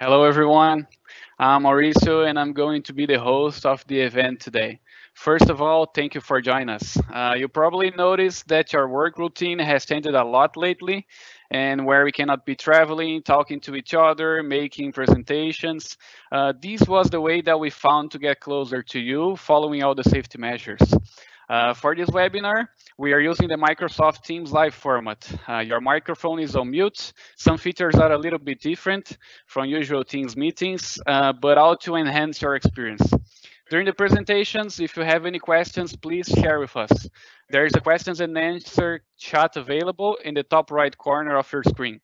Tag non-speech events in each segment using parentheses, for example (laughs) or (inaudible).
Hello, everyone. I'm Mauricio, and I'm going to be the host of the event today. First of all, thank you for joining us. Uh, you probably noticed that your work routine has changed a lot lately, and where we cannot be traveling, talking to each other, making presentations. Uh, this was the way that we found to get closer to you, following all the safety measures. Uh, for this webinar, we are using the Microsoft Teams live format. Uh, your microphone is on mute. Some features are a little bit different from usual Teams meetings, uh, but all to enhance your experience. During the presentations, if you have any questions, please share with us. There is a questions and answer chat available in the top right corner of your screen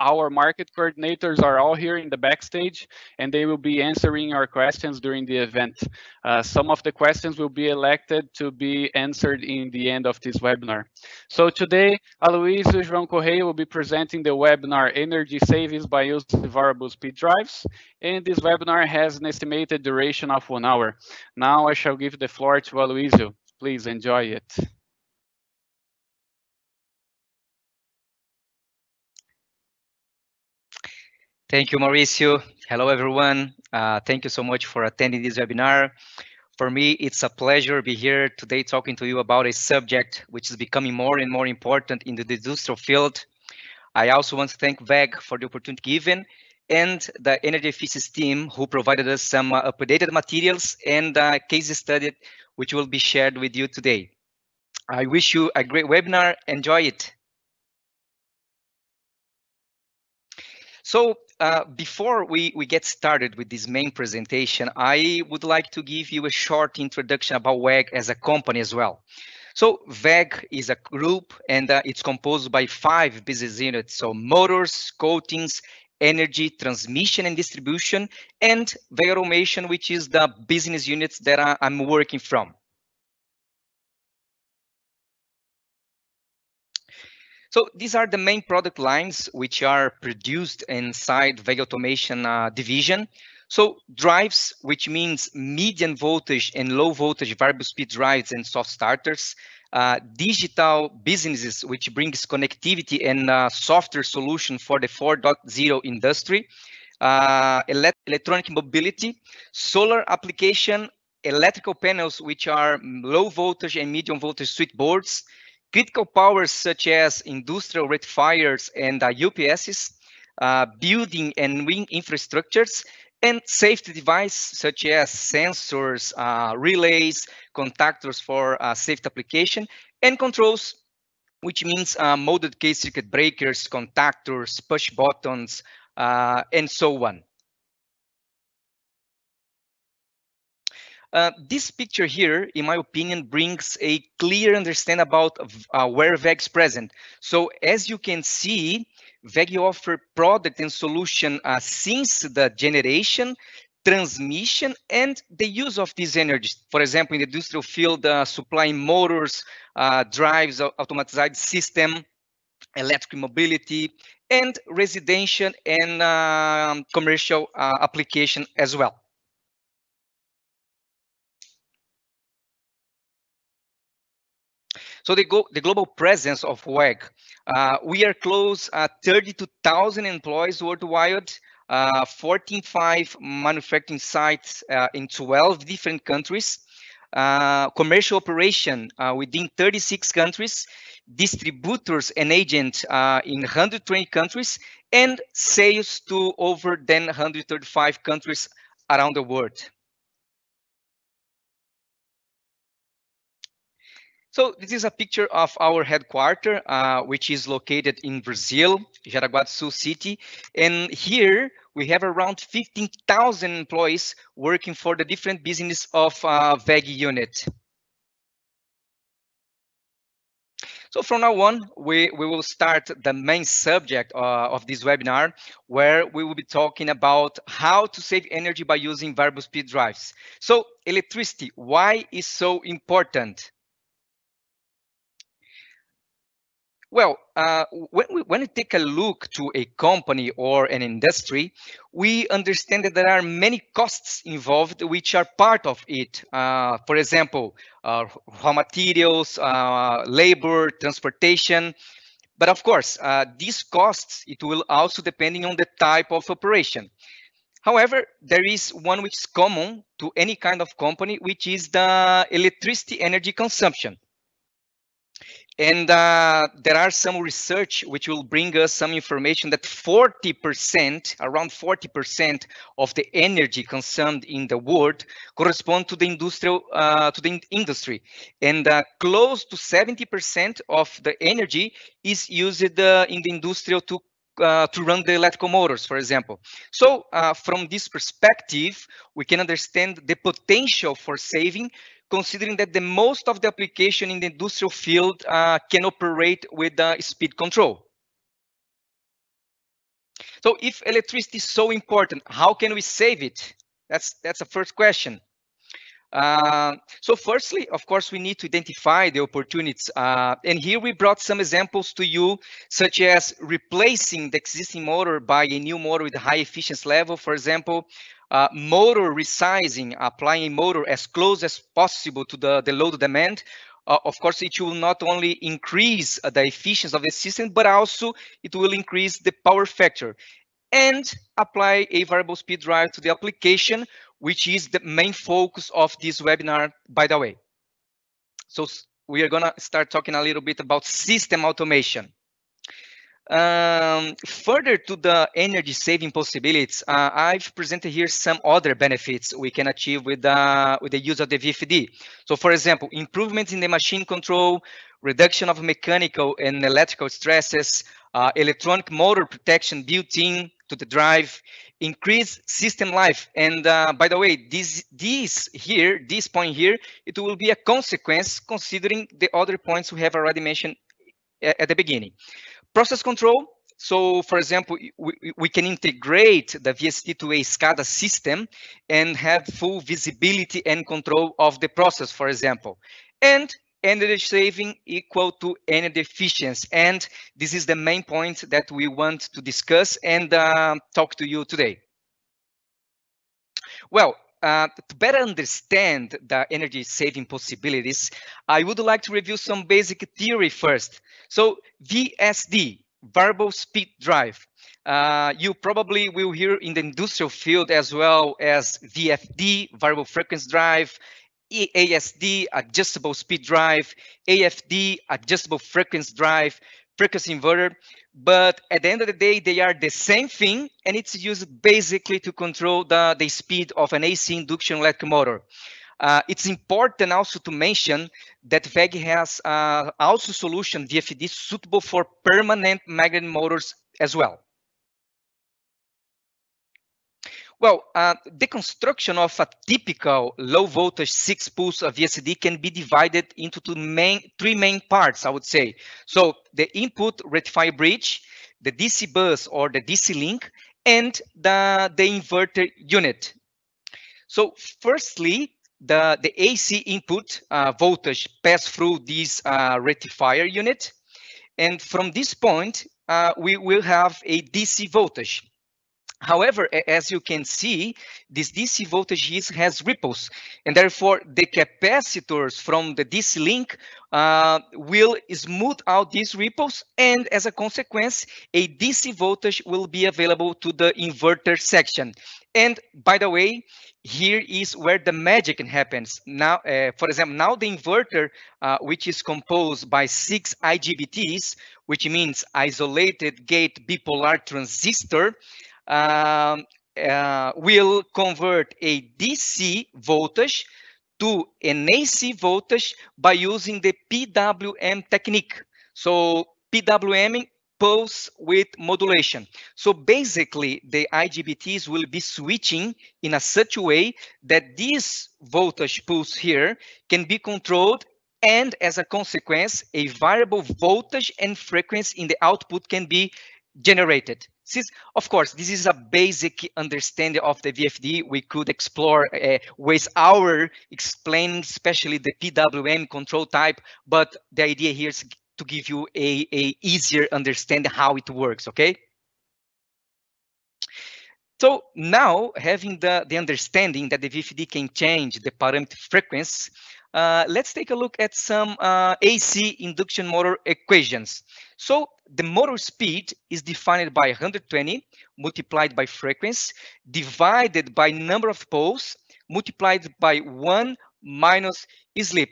our market coordinators are all here in the backstage and they will be answering our questions during the event. Uh, some of the questions will be elected to be answered in the end of this webinar. So today, Aloysio João Correia will be presenting the webinar Energy Savings by Using Variable Speed Drives. And this webinar has an estimated duration of one hour. Now I shall give the floor to Aloysio. Please enjoy it. Thank you, Mauricio. Hello, everyone. Uh, thank you so much for attending this webinar. For me, it's a pleasure to be here today talking to you about a subject which is becoming more and more important in the industrial field. I also want to thank WEG for the opportunity given and the energy efficiency team who provided us some uh, updated materials and uh, case study which will be shared with you today. I wish you a great webinar. Enjoy it. So uh, before we, we get started with this main presentation, I would like to give you a short introduction about WEG as a company as well. So WEG is a group and uh, it's composed by five business units. So motors, coatings, energy, transmission and distribution, and WEG automation, which is the business units that I, I'm working from. So these are the main product lines which are produced inside WEG Automation uh, division. So drives, which means medium voltage and low voltage variable speed drives and soft starters. Uh, digital businesses, which brings connectivity and uh, software solution for the 4.0 industry. Uh, ele electronic mobility, solar application, electrical panels, which are low voltage and medium voltage switchboards, critical powers such as industrial rectifiers and uh, UPSs, uh, building and wing infrastructures, and safety devices such as sensors, uh, relays, contactors for uh, safety application, and controls, which means uh, molded case circuit breakers, contactors, push buttons, uh, and so on. Uh, this picture here, in my opinion, brings a clear understanding about uh, where WEG is present. So as you can see, WEG offer product and solution uh, since the generation, transmission, and the use of these energies. For example, in the industrial field, uh, supplying motors, uh, drives, automated system, electric mobility, and residential and um, commercial application as well. So the, go, the global presence of WEG, uh, we are close at 32,000 employees worldwide, uh, 14.5 manufacturing sites uh, in 12 different countries, uh, commercial operation uh, within 36 countries, distributors and agents uh, in 120 countries, and sales to over than 135 countries around the world. So this is a picture of our headquarters, uh, which is located in Brazil, Jaraguá do Sul City. And here we have around 15,000 employees working for the different business of uh, WEG unit. So from now on, we, we will start the main subject uh, of this webinar, where we will be talking about how to save energy by using variable speed drives. So electricity, why is so important? Well, uh, when, we, when we take a look to a company or an industry, we understand that there are many costs involved which are part of it. Uh, for example, uh, raw materials, uh, labor, transportation, But of course, uh, these costs, it will also depending on the type of operation. However, there is one which is common to any kind of company, which is the electricity energy consumption. And uh, there are some research which will bring us some information that 40%, around 40% of the energy consumed in the world correspond to the industrial, uh, to the industry. And uh, close to 70% of the energy is used uh, in the industrial to uh, to run the electrical motors, for example. So uh, from this perspective, we can understand the potential for saving considering that the most of the application in the industrial field uh, can operate with uh, speed control. So if electricity is so important, how can we save it? That's that's the first question. Uh, so firstly, of course, we need to identify the opportunities. Uh, and here we brought some examples to you, such as replacing the existing motor by a new motor with a high efficiency level, for example, uh, motor resizing, applying motor as close as possible to the, the load demand. Uh, of course, it will not only increase uh, the efficiency of the system, but also it will increase the power factor and apply a variable speed drive to the application, which is the main focus of this webinar, by the way. So we are gonna start talking a little bit about system automation. Um, further to the energy saving possibilities, uh, I've presented here some other benefits we can achieve with, uh, with the use of the VFD. So for example, improvements in the machine control, reduction of mechanical and electrical stresses, uh, electronic motor protection built in to the drive, increase system life. And uh, by the way, this, this here, this point here, it will be a consequence considering the other points we have already mentioned at, at the beginning. Process control. So for example, we, we can integrate the VSD to a SCADA system and have full visibility and control of the process, for example. And energy saving equal to energy efficiency. And this is the main point that we want to discuss and uh, talk to you today. Well, uh, to better understand the energy saving possibilities, I would like to review some basic theory first. So VSD, variable speed drive. Uh, you probably will hear in the industrial field as well as VFD, variable frequency drive, ASD, adjustable speed drive, AFD, adjustable frequency drive, frequency inverter. But at the end of the day, they are the same thing, and it's used basically to control the, the speed of an AC induction electric motor. Uh, it's important also to mention that WEG has uh, also solution VFD suitable for permanent magnet motors as well. Well, uh, the construction of a typical low voltage six pulse of VSD can be divided into two main, three main parts, I would say. So the input rectifier bridge, the DC bus or the DC link, and the, the inverter unit. So firstly, the, the AC input uh, voltage pass through this uh, rectifier unit. And from this point, uh, we will have a DC voltage. However, as you can see, this DC voltage is, has ripples, and therefore the capacitors from the DC link uh, will smooth out these ripples, and as a consequence, a DC voltage will be available to the inverter section. And by the way, here is where the magic happens. Now, uh, for example, now the inverter, uh, which is composed by six IGBTs, which means isolated gate bipolar transistor, um, uh, will convert a DC voltage to an AC voltage by using the PWM technique. So PWM pulse width modulation. So basically, the IGBTs will be switching in a such way that this voltage pulse here can be controlled and as a consequence, a variable voltage and frequency in the output can be generated. Since, of course, this is a basic understanding of the VFD. We could explore uh, our explaining, especially the PWM control type, but the idea here is to give you a, a easier understanding how it works, okay? So now having the, the understanding that the VFD can change the parameter frequency, uh, let's take a look at some uh, AC induction motor equations. So the motor speed is defined by 120 multiplied by frequency divided by number of poles multiplied by 1 minus slip.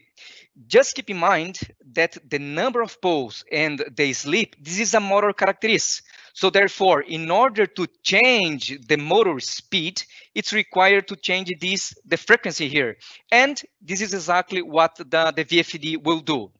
Just keep in mind that the number of poles and the slip, this is a motor characteristic. So therefore, in order to change the motor speed, it's required to change this, the frequency here. And this is exactly what the, the VFD will do.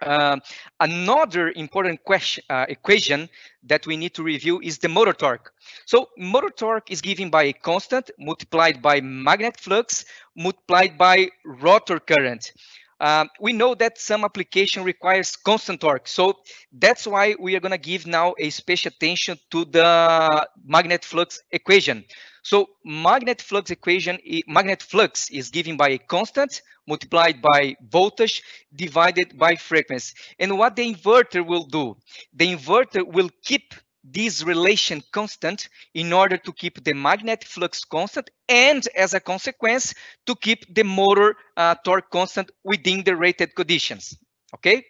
Uh, another important question, uh, equation that we need to review is the motor torque. So motor torque is given by a constant multiplied by magnetic flux multiplied by rotor current. Um, we know that some application requires constant torque. So that's why we are going to give now a special attention to the magnet flux equation. So magnet flux equation, magnet flux is given by a constant multiplied by voltage divided by frequency. And what the inverter will do, the inverter will keep this relation constant in order to keep the magnet flux constant and as a consequence to keep the motor uh, torque constant within the rated conditions. Okay?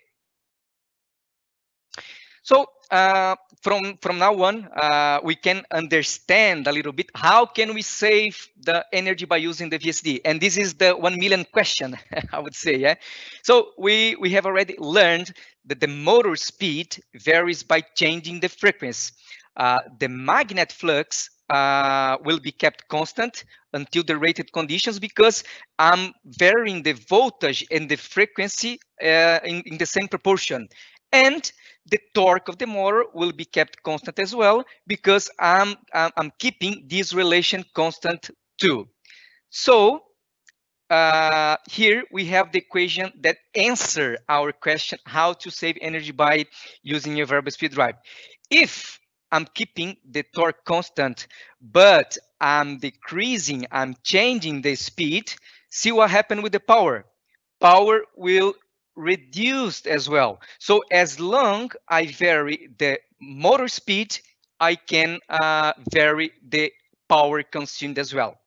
So uh, from from now on uh, we can understand a little bit how can we save the energy by using the VSD and this is the 1 million question (laughs) I would say yeah so we we have already learned that the motor speed varies by changing the frequency. Uh, the magnet flux uh, will be kept constant until the rated conditions because I'm varying the voltage and the frequency uh, in, in the same proportion. And the torque of the motor will be kept constant as well because I'm, I'm, keeping this relation constant too. So uh, here we have the equation that answer our question how to save energy by using a variable speed drive. If I'm keeping the torque constant, but I'm decreasing, I'm changing the speed, see what happened with the power. Power will reduce as well. So as long I vary the motor speed, I can uh, vary the power consumed as well.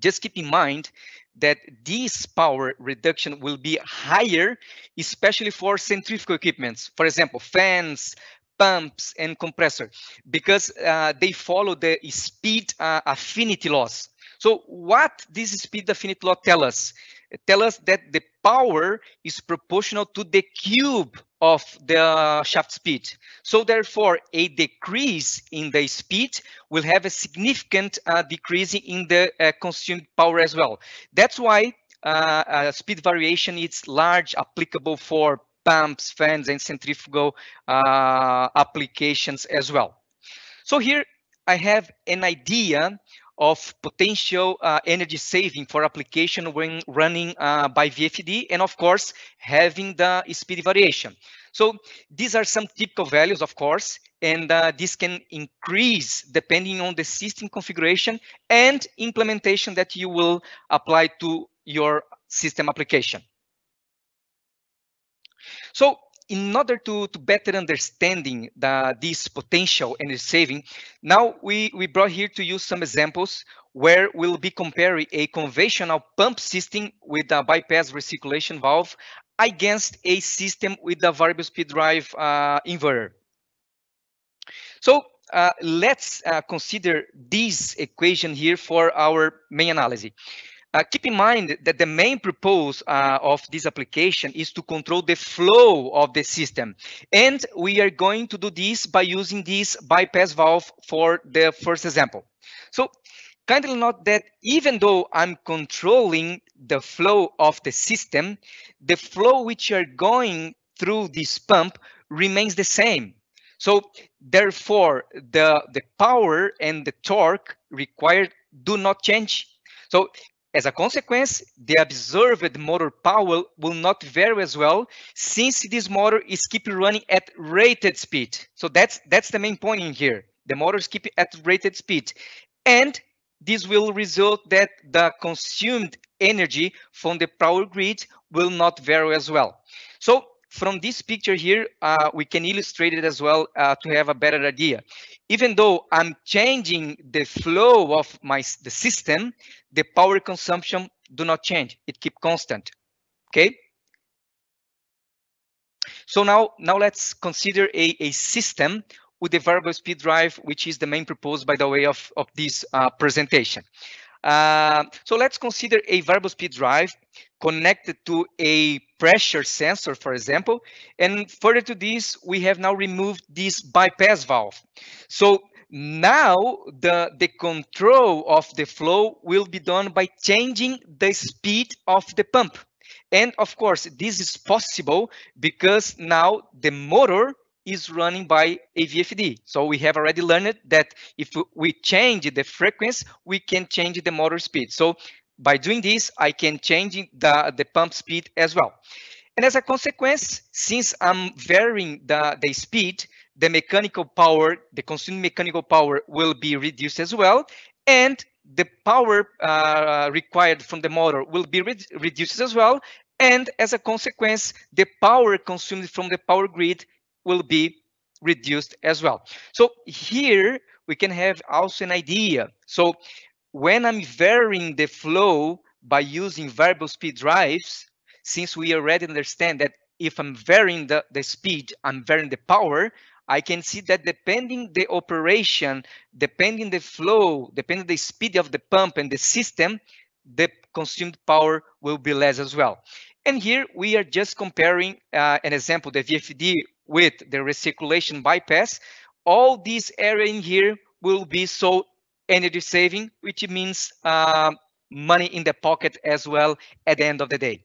Just keep in mind that this power reduction will be higher, especially for centrifugal equipments. For example, fans, pumps, and compressor, because uh, they follow the speed uh, affinity laws. So what this speed affinity law tell us? Tell us that the power is proportional to the cube of the shaft speed. So therefore, a decrease in the speed will have a significant uh, decrease in the uh, consumed power as well. That's why uh, uh speed variation is large, applicable for pumps, fans, and centrifugal uh, applications as well. So here I have an idea of potential uh, energy saving for application when running uh, by VFD and of course having the speed variation. So these are some typical values of course and uh, this can increase depending on the system configuration and implementation that you will apply to your system application. So in order to, to better understanding the, this potential energy saving, now we, we brought here to use some examples where we'll be comparing a conventional pump system with a bypass recirculation valve against a system with a variable speed drive uh, inverter. So uh, let's uh, consider this equation here for our main analysis. Uh, keep in mind that the main purpose uh, of this application is to control the flow of the system. And we are going to do this by using this bypass valve for the first example. So kindly note that even though I'm controlling the flow of the system, the flow which are going through this pump remains the same. So therefore, the, the power and the torque required do not change. So as a consequence, the observed motor power will not vary as well since this motor is keep running at rated speed. So that's that's the main point in here. The motor is keep at rated speed. And this will result that the consumed energy from the power grid will not vary as well. So from this picture here, uh, we can illustrate it as well uh, to have a better idea. Even though I'm changing the flow of my the system, the power consumption do not change. It keep constant. Okay. So now, now let's consider a, a system with a variable speed drive, which is the main purpose by the way of, of this uh, presentation. Uh, so let's consider a variable speed drive connected to a pressure sensor, for example. And further to this, we have now removed this bypass valve. So now the, the control of the flow will be done by changing the speed of the pump. And of course, this is possible because now the motor is running by a VFD. So we have already learned that if we change the frequency, we can change the motor speed. So by doing this, I can change the, the pump speed as well. And as a consequence, since I'm varying the, the speed, the mechanical power, the consumed mechanical power will be reduced as well. And the power uh, required from the motor will be re reduced as well. And as a consequence, the power consumed from the power grid will be reduced as well. So here we can have also an idea. So when I'm varying the flow by using variable speed drives, since we already understand that if I'm varying the, the speed, I'm varying the power, I can see that depending the operation, depending the flow, depending the speed of the pump and the system, the consumed power will be less as well. And here we are just comparing uh, an example, the VFD with the recirculation bypass. All this area in here will be so energy saving, which means uh, money in the pocket as well at the end of the day.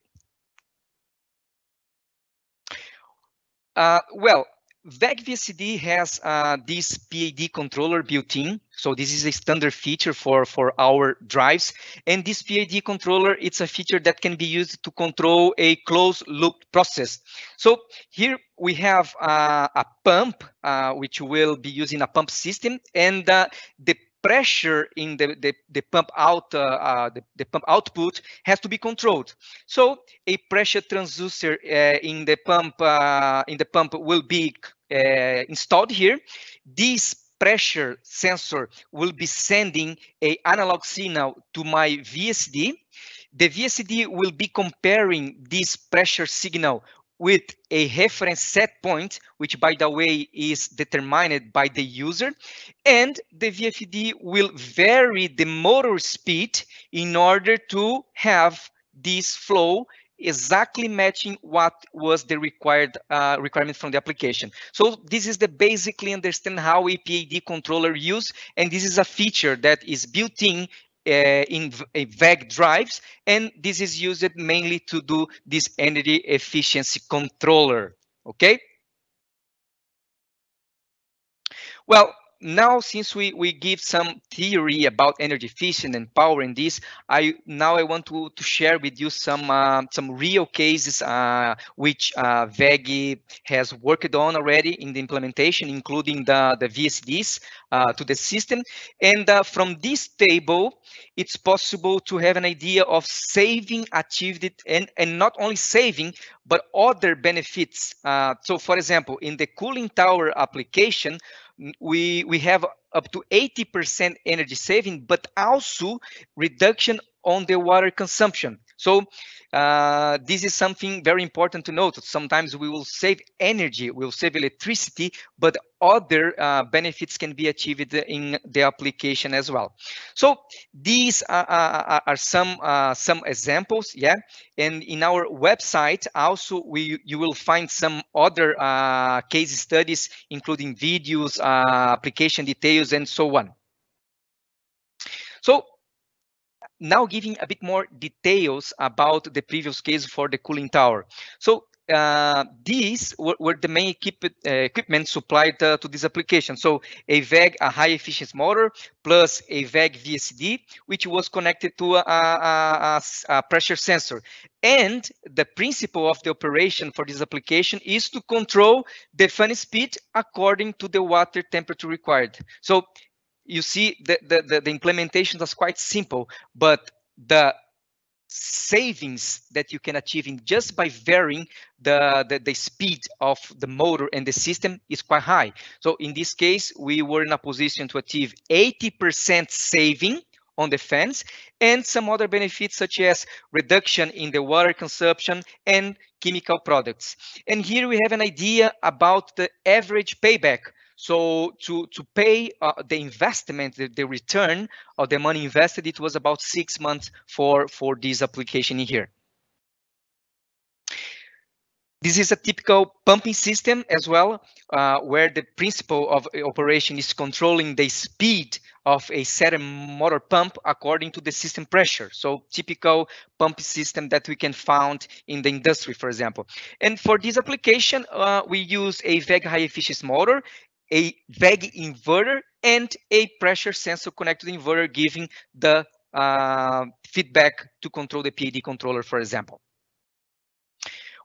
Uh, well, WEG VSD has uh, this PID controller built in. So this is a standard feature for, for our drives. And this PID controller, it's a feature that can be used to control a closed loop process. So here we have uh, a pump, uh, which will be using a pump system. And uh, the pressure in the, the, the pump out uh, uh, the, the, pump output has to be controlled. So a pressure transducer uh, in the pump uh, in the pump will be uh, installed here. This pressure sensor will be sending a analog signal to my VSD. The VSD will be comparing this pressure signal with a reference set point, which by the way is determined by the user, and the VFD will vary the motor speed in order to have this flow exactly matching what was the required uh, requirement from the application. So this is the basically understand how a PID controller use, and this is a feature that is built in uh, in WEG drives, and this is used mainly to do this energy efficiency controller, okay? Well, now since we we give some theory about energy efficient and power in this i now i want to to share with you some uh, some real cases uh, which uh, has worked on already in the implementation including the the vsds uh, to the system. And uh, from this table it's possible to have an idea of saving achieved it and and not only saving but other benefits. Uh, so for example in the cooling tower application we we have up to 80% energy saving, but also reduction on the water consumption. So uh, this is something very important to note. Sometimes we will save energy, we'll save electricity, but other uh, benefits can be achieved in the application as well. So these are, are, are some uh, some examples, yeah. And in our website also we you will find some other uh, case studies, including videos, uh, application details, and so on. So now giving a bit more details about the previous case for the cooling tower. So uh, these were, were, the main equip, uh, equipment supplied uh, to this application. So a WEG, a high efficiency motor, plus a WEG VSD, which was connected to a, a, a, a, pressure sensor. And the principle of the operation for this application is to control the fan speed according to the water temperature required. So you see the, the, the, the implementation was quite simple, but the savings that you can achieve in just by varying the, the, the speed of the motor and the system is quite high. So in this case, we were in a position to achieve 80% saving on the fans and some other benefits such as reduction in the water consumption and chemical products. And here we have an idea about the average payback. So to, to pay uh, the investment, the, the return of the money invested, it was about six months for, for this application here. This is a typical pumping system as well, uh, where the principle of operation is controlling the speed of a certain motor pump according to the system pressure. So typical pump system that we can find in the industry, for example. And for this application, uh, we use a WEG high efficiency motor, a WEG inverter, and a pressure sensor connected to the inverter, giving the uh, feedback to control the PID controller, for example.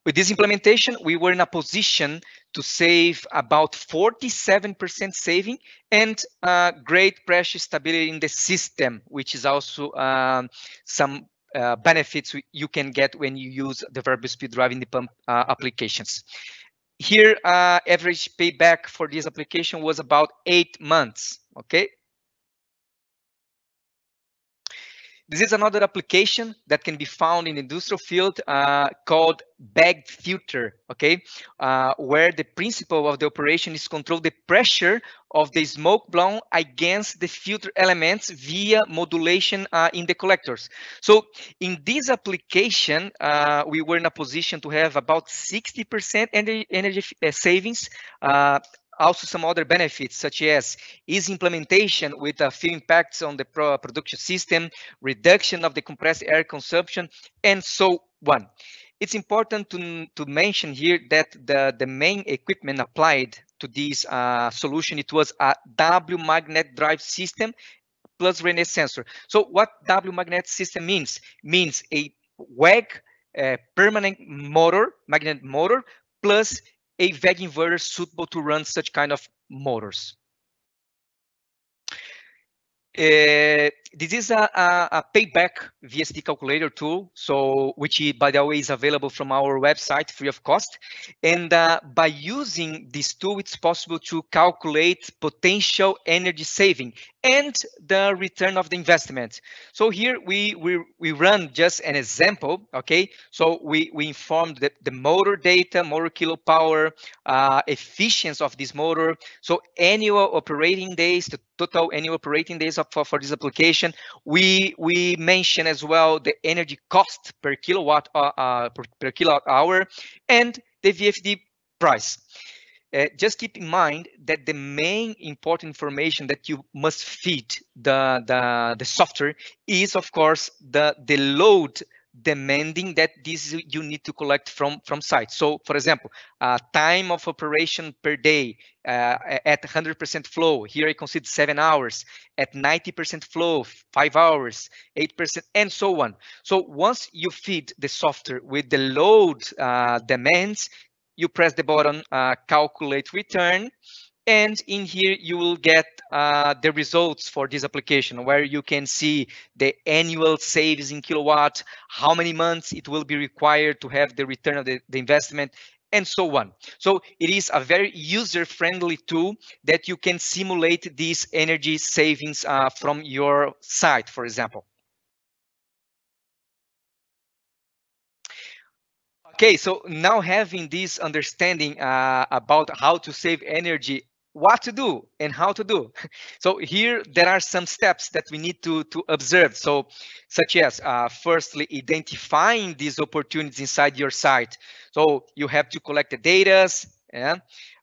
With this implementation, we were in a position to save about 47% saving and uh, great pressure stability in the system, which is also um, some uh, benefits you can get when you use the variable speed drive in the pump uh, applications. Here, uh, average payback for this application was about eight months, okay? This is another application that can be found in the industrial field uh, called bagged filter, okay, uh, where the principle of the operation is control the pressure of the smoke blown against the filter elements via modulation uh, in the collectors. So in this application, uh, we were in a position to have about 60% energy, energy uh, savings uh, also some other benefits such as easy implementation with a few impacts on the production system, reduction of the compressed air consumption, and so on. It's important to, to mention here that the, the main equipment applied to this uh, solution, it was a W magnet drive system plus René sensor. So what W magnet system means? Means a WEG uh, permanent motor, magnet motor, plus a WEG inverter suitable to run such kind of motors. Uh, this is a, a, a, payback VSD calculator tool, so which by the way is available from our website free of cost. And uh, by using this tool, it's possible to calculate potential energy saving and the return of the investment. So here we we, we run just an example, okay? So we, we informed that the motor data, motor kilopower, uh, efficiency of this motor. So annual operating days, the total annual operating days of, for, for this application. We we mention as well the energy cost per kilowatt uh, uh, per, per kilowatt hour and the VFD price. Uh, just keep in mind that the main important information that you must feed the, the, the software is, of course, the, the load demanding that this you need to collect from from site. So, for example, uh, time of operation per day uh, at 100% flow. Here I consider seven hours. At 90% flow, five hours, eight percent, and so on. So once you feed the software with the load uh, demands, you press the button uh, calculate return and in here you will get uh, the results for this application where you can see the annual savings in kilowatt how many months it will be required to have the return of the, the investment and so on. So it is a very user friendly tool that you can simulate these energy savings uh, from your site for example. Okay, so now having this understanding uh, about how to save energy, what to do and how to do. (laughs) So here there are some steps that we need to, to observe. So such as uh, firstly, identifying these opportunities inside your site. So you have to collect the data. Yeah.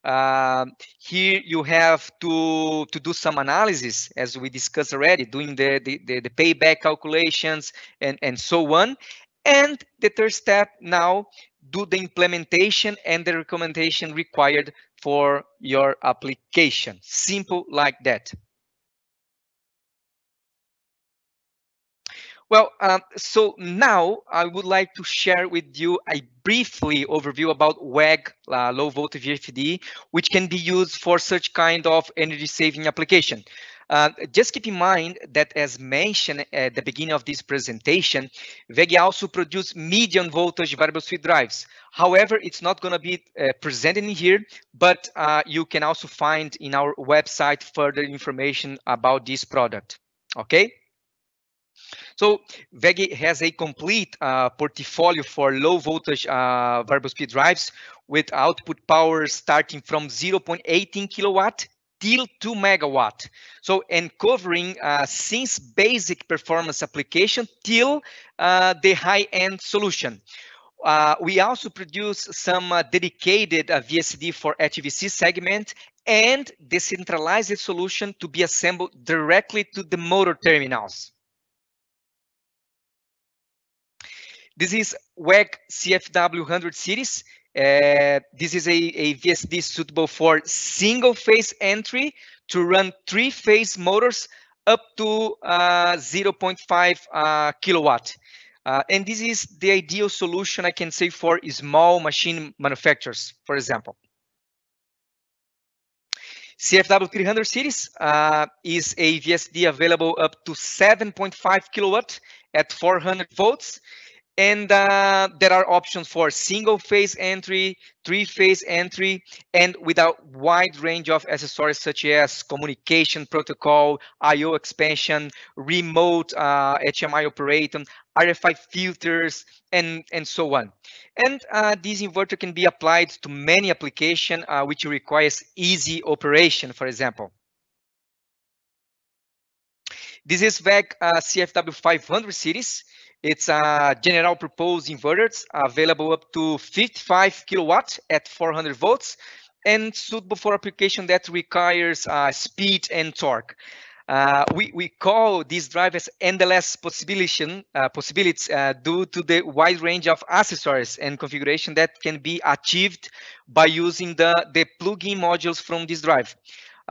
Um, here you have to, to do some analysis as we discussed already, doing the, the, the, the payback calculations and, and so on. And the third step now, do the implementation and the recommendation required for your application. Simple like that. Well, um, so now I would like to share with you a briefly overview about WEG, uh, low voltage VFD, which can be used for such kind of energy saving application. Uh, just keep in mind that as mentioned at the beginning of this presentation, WEG also produce medium voltage variable speed drives. However, it's not going to be uh, presented in here, but uh, you can also find in our website further information about this product. Okay. So WEG has a complete uh, portfolio for low voltage uh, variable speed drives with output power starting from 0.18 kilowatt till 2 megawatt. So, and covering uh, since basic performance application till uh, the high-end solution. Uh, we also produce some uh, dedicated uh, VSD for HVC segment and decentralized solution to be assembled directly to the motor terminals. This is WEG CFW 100 series. Uh, this is a, a VSD suitable for single phase entry to run three phase motors up to uh, 0.5 uh, kilowatt. Uh, and this is the ideal solution I can say for small machine manufacturers, for example. CFW 300 series uh, is a VSD available up to 7.5 kilowatt at 400 volts and uh, there are options for single phase entry, three phase entry, and with a wide range of accessories such as communication protocol, IO expansion, remote uh, HMI operator, RFI filters, and, and so on. And uh, this inverter can be applied to many applications uh, which requires easy operation, for example. This is WEG uh, CFW 500 series. It's a general purpose inverters available up to 55 kilowatts at 400 volts and suitable for application that requires uh, speed and torque. Uh, we, we call these drivers endless possibility, uh, possibilities uh, due to the wide range of accessories and configuration that can be achieved by using the, the plug-in modules from this drive.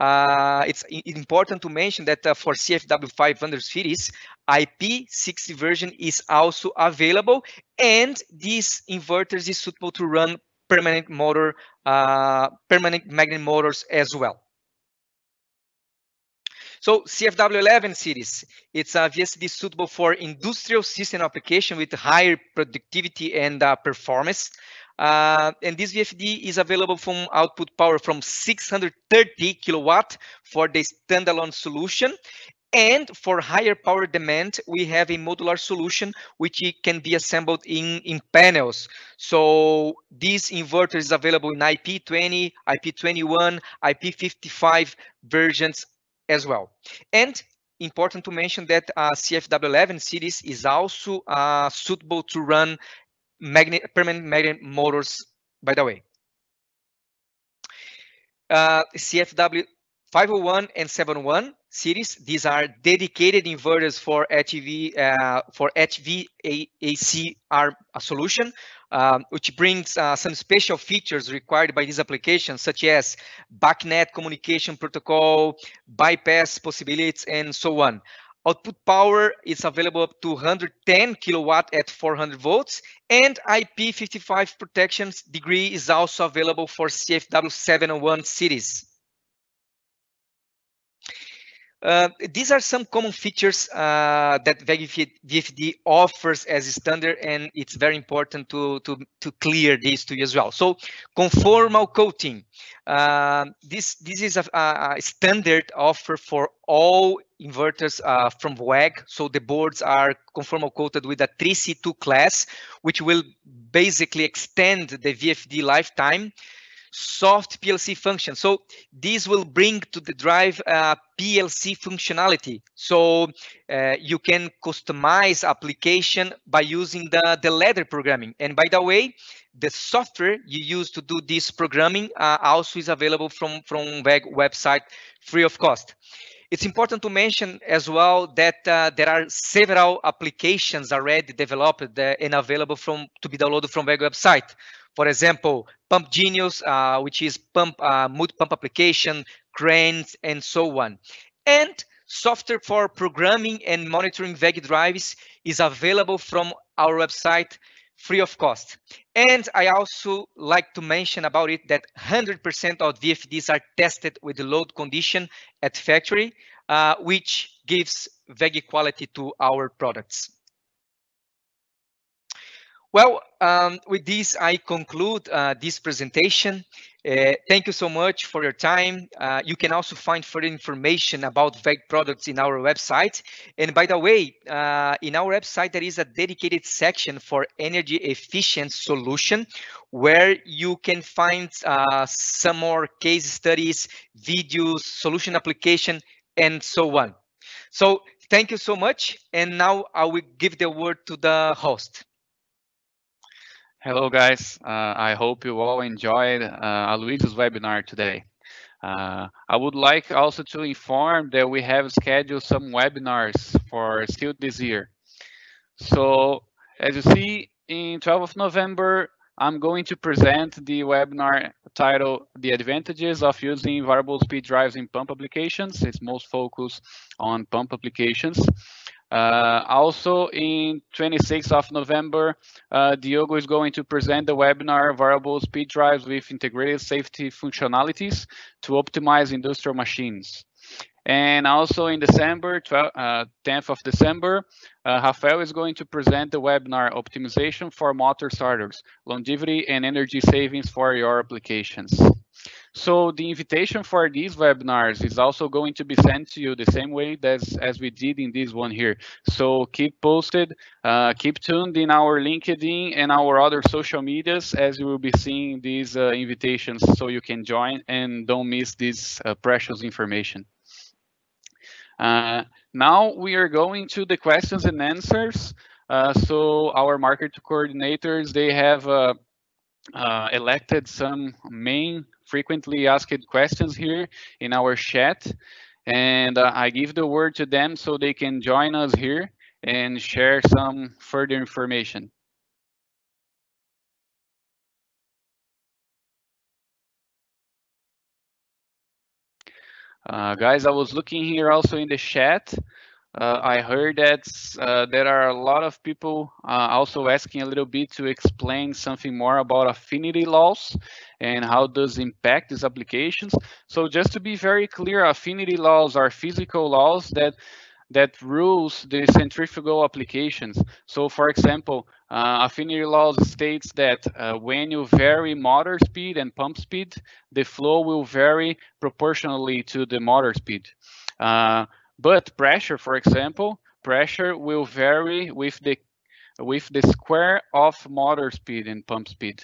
Uh, it's important to mention that uh, for CFW 500 series, IP60 version is also available, and this inverters is suitable to run permanent motor, uh, permanent magnet motors as well. So CFW11 series, it's a VSD suitable for industrial system application with higher productivity and uh, performance. Uh, and this VFD is available from output power from 630 kilowatt for the standalone solution. And for higher power demand, we have a modular solution which can be assembled in, in panels. So this inverter is available in IP20, IP21, IP55 versions as well. And important to mention that uh, CFW11 series is also uh, suitable to run magnet, permanent magnet motors, by the way. Uh, CFW 501 and 71 series. These are dedicated inverters for HV uh, for HVAC are a solution, um, which brings uh, some special features required by this application, such as BACnet communication protocol, bypass possibilities, and so on. Output power is available up to 110 kilowatt at 400 volts, and IP55 protection degree is also available for CFW 701 series. Uh, these are some common features uh, that VFD offers as a standard, and it's very important to, to, to clear this to you as well. So conformal coating. Uh, this, this is a, a, standard offer for all inverters uh, from WEG. So the boards are conformal coated with a 3C2 class, which will basically extend the VFD lifetime soft PLC function. So this will bring to the drive uh, PLC functionality. So uh, you can customize application by using the, the ladder programming. And by the way, the software you use to do this programming uh, also is available from, from WEG website free of cost. It's important to mention as well that uh, there are several applications already developed uh, and available from to be downloaded from WEG website. For example, Pump Genius, uh, which is pump uh, multi-pump application, cranes, and so on. And software for programming and monitoring WEG drives is available from our website free of cost. And I also like to mention about it that 100% of VFDs are tested with the load condition at factory, uh, which gives WEG quality to our products. Well, um, with this, I conclude uh, this presentation. Uh, thank you so much for your time. Uh, you can also find further information about WEG products in our website. And by the way, uh, in our website, there is a dedicated section for energy efficient solution where you can find uh, some more case studies, videos, solution application, and so on. So thank you so much. And now I will give the word to the host. Hello, guys. Uh, I hope you all enjoyed uh, webinar today. Uh, I would like also to inform that we have scheduled some webinars for still this year. So as you see, in 12th of November, I'm going to present the webinar titled The Advantages of Using Variable Speed Drives in Pump Applications. It's most focused on pump applications. Uh, also in 26th of November, uh, Diogo is going to present the webinar Variable Speed Drives with Integrated Safety Functionalities to Optimize Industrial Machines. And also in December, 12, uh, 10th of December, uh, Rafael is going to present the webinar Optimization for Motor Starters, Longevity and Energy Savings for Your Applications. So the invitation for these webinars is also going to be sent to you the same way as, as we did in this one here. So keep posted, uh, keep tuned in our LinkedIn and our other social medias as you will be seeing these uh, invitations so you can join and don't miss this uh, precious information. Uh, now we are going to the questions and answers. Uh, so our market coordinators, they have uh, elected some main frequently asked questions here in our chat. And uh, I give the word to them so they can join us here and share some further information. Uh, guys, I was looking here also in the chat. Uh, I heard that uh, there are a lot of people uh, also asking a little bit to explain something more about affinity laws and how does impact these applications. So just to be very clear, affinity laws are physical laws that that rules the centrifugal applications. So for example, uh, affinity laws states that uh, when you vary motor speed and pump speed, the flow will vary proportionally to the motor speed. Uh, but pressure, for example, pressure will vary with the with the square of motor speed and pump speed.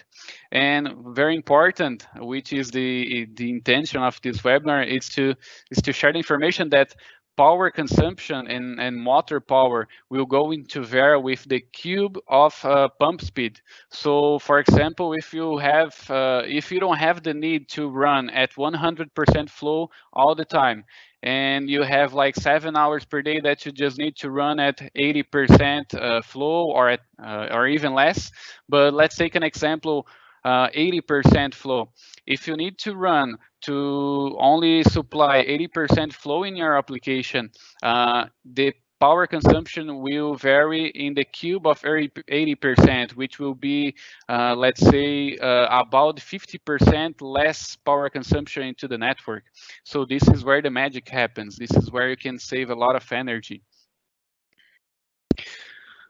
And very important, which is the the intention of this webinar, is to is to share the information that power consumption and, and motor power will go into vary with the cube of uh, pump speed. So for example, if you have, uh, if you don't have the need to run at 100% flow all the time, and you have like seven hours per day that you just need to run at 80% uh, flow or at, uh, or even less. But let's take an example, 80% uh, flow. If you need to run to only supply 80% flow in your application, uh, the power consumption will vary in the cube of 80%, which will be, uh, let's say, uh, about 50% less power consumption into the network. So this is where the magic happens. This is where you can save a lot of energy.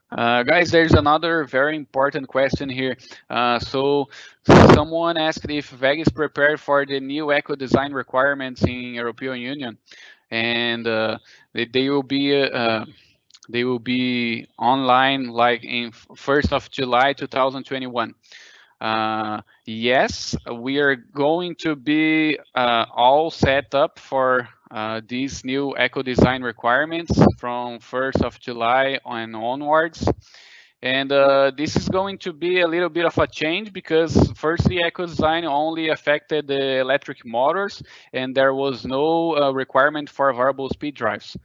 Uh, guys, there's another very important question here. Uh, so someone asked if WEG is prepared for the new eco design requirements in European Union and uh, they, they, will be uh, they will be online like in first of July 2021. Uh, yes, we are going to be uh, all set up for uh, these new eco design requirements from 1st of July and onwards. And uh, this is going to be a little bit of a change because firstly, eco design only affected the electric motors and there was no uh, requirement for variable speed drives.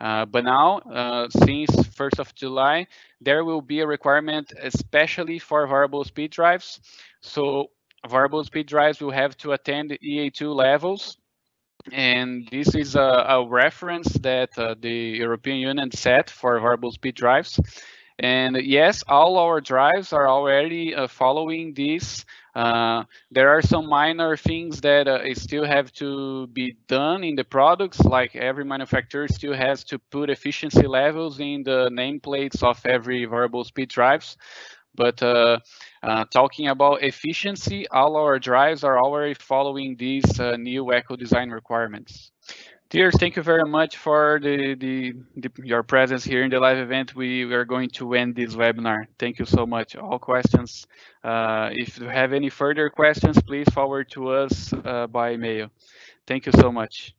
Uh, but now, uh, since 1st of July, there will be a requirement especially for variable speed drives. So variable speed drives will have to attend IE2 levels and this is a, a reference that uh, the European Union set for variable speed drives. And yes, all our drives are already uh, following this. Uh, there are some minor things that uh, still have to be done in the products, like every manufacturer still has to put efficiency levels in the nameplates of every variable speed drives. But uh, uh, talking about efficiency, all our drives are already following these uh, new eco design requirements. Dears, thank you very much for the, the, the, your presence here in the live event. We, we, are going to end this webinar. Thank you so much. All questions, uh, if you have any further questions, please forward to us uh, by mail. Thank you so much.